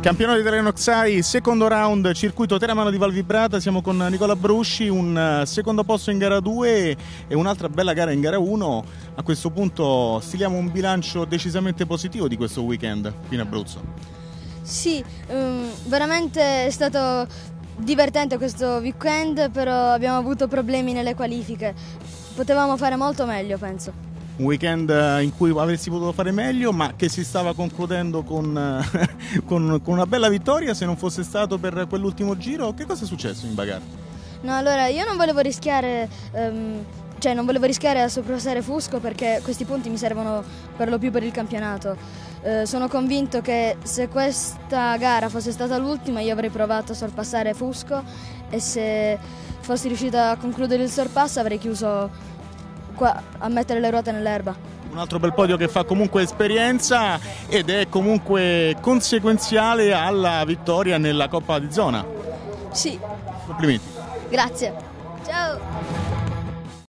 Campionato italiano XAI, secondo round, circuito Teramano di Valvibrata, siamo con Nicola Brusci, un secondo posto in gara 2 e un'altra bella gara in gara 1. A questo punto stiliamo un bilancio decisamente positivo di questo weekend qui in Abruzzo. Sì, um, veramente è stato divertente questo weekend, però abbiamo avuto problemi nelle qualifiche. Potevamo fare molto meglio, penso un weekend eh, in cui avresti potuto fare meglio, ma che si stava concludendo con, eh, con, con una bella vittoria. Se non fosse stato per quell'ultimo giro, che cosa è successo in bagarre? No, allora io non volevo rischiare. Um, cioè non volevo rischiare a sorpassare Fusco perché questi punti mi servono per lo più per il campionato. Eh, sono convinto che se questa gara fosse stata l'ultima io avrei provato a sorpassare Fusco e se fossi riuscita a concludere il sorpasso avrei chiuso qua a mettere le ruote nell'erba. Un altro bel podio che fa comunque esperienza ed è comunque conseguenziale alla vittoria nella Coppa di Zona. Sì. Complimenti. Grazie. Ciao.